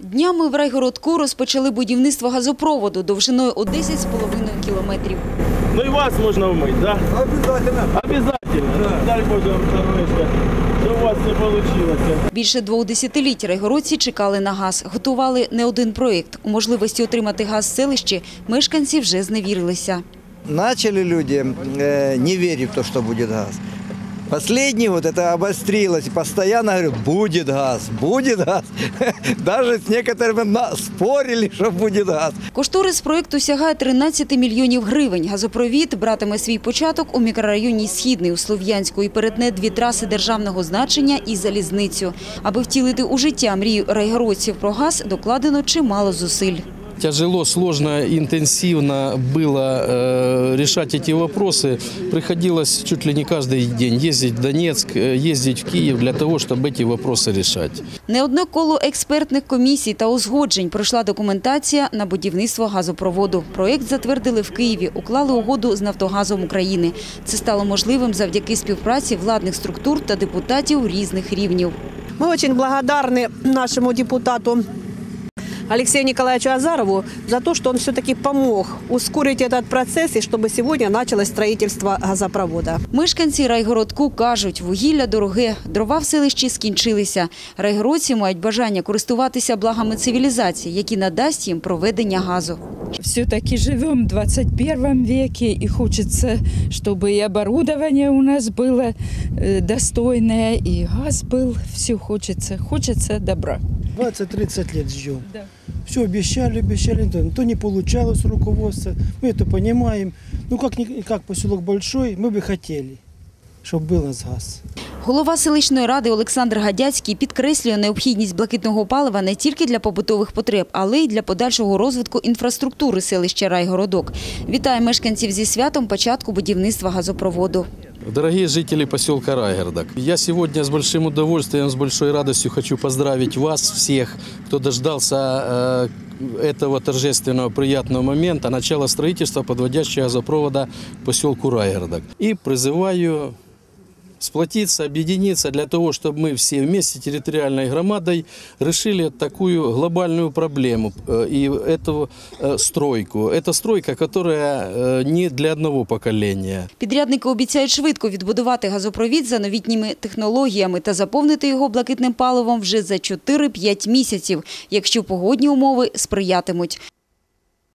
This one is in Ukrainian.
Днями в райгородку розпочали будівництво газопроводу довжиною у 10,5 кілометрів. Ну и вас можно умыть, да? Обязательно. Обязательно. Дай Боже вам здоровья, что у вас все получилось. Більше двох десятиліть райгородці чекали на газ. Готували не один проєкт. У можливості отримати газ в селищі мешканці вже зневірилися. Начали люди э, не верить в то, что будет газ. Последний вот это обострилось. И постоянно говорят, будет газ, будет газ. Даже с некоторыми спорили, что будет газ. Кошторис проєкту сягає 13 мільйонів гривень. Газопровід братиме свій початок у мікрорайоні Східний у Слов'янську і перетне дві траси державного значення і залізницю. Аби втілити у життя мрію райгородців про газ, докладено чимало зусиль Тяжело, сложно, интенсивно было э, решать эти вопросы. Приходилось чуть ли не каждый день ездить в Донецк, э, ездить в Киев для того, чтобы эти вопросы решать. Не одне коло експертних комісій та узгоджень пройшла документація на будівництво газопроводу. Проєкт затвердили в Києві, уклали угоду з «Нафтогазом України». Це стало можливим завдяки співпраці владних структур та депутатів різних рівнів. Мы очень благодарны нашему депутату Алексею Николаевичу Азарову за то, что он все-таки помог ускорить этот процесс и чтобы сегодня началось строительство газопровода. Мешканці райгородку кажуть, вугілля дороге, дрова в селищі скінчилися. Райгородці мають бажання користуватися благами цивілізації, які надасть їм проведення газу. все-таки живем в 21 веке, и хочется, чтобы и оборудование у нас было э, достойное, и газ был, все хочется, хочется добра. 20-30 лет ждем. Да. Все обещали, обещали, то, то не получалось у руководства. Мы это понимаем. Ну как, ни- как поселок большой, мы бы хотели, чтобы был у нас газ. Голова селищної ради Олександр Гадяцький підкреслює необхідність блакитного палива не тільки для побутових потреб, але й для подальшого розвитку інфраструктури селища Райгородок. Вітає мешканців зі святом початку будівництва газопроводу. Дорогие жители поселка Райгородок, я сегодня с большим удовольствием, с большой радостью хочу поздравить вас всех, кто дождался э, этого торжественного приятного момента, начала строительства подводящего газопровода к поселку Райгородок. И призываю сплотиться, объединиться для того, чтобы мы все вместе территориальной громадой решили такую глобальную проблему э, и эту э, стройку. Это стройка, которая э, не для одного поколения. Підрядники обіцяють швидко відбудувати газопровід за новітніми технологіями та заповнити його блакитним паливом вже за 4-5 місяців, якщо погодні умови сприятимуть.